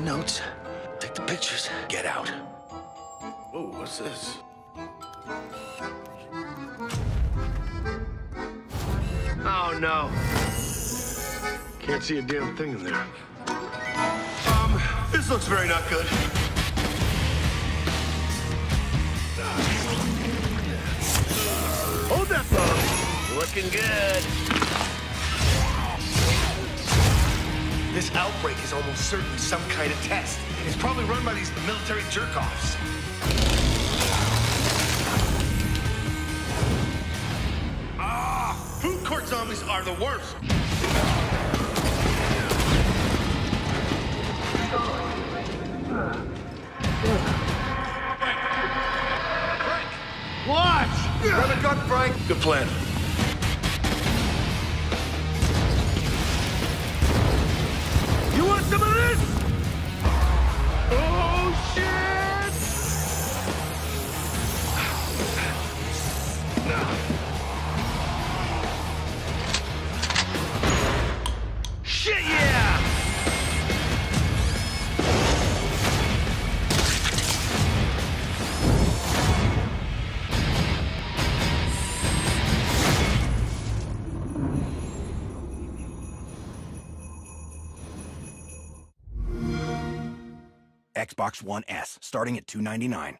notes, take the pictures, get out. Whoa, what's this? Oh, no. Can't see a damn thing in there. Um, this looks very not good. Hold that phone. Looking good. This outbreak is almost certainly some kind of test. It's probably run by these military jerk-offs. Ah! Food court zombies are the worst. Frank! Watch! Grab a gun, Frank! Good plan. Shit, yeah! Xbox One S, starting at $299.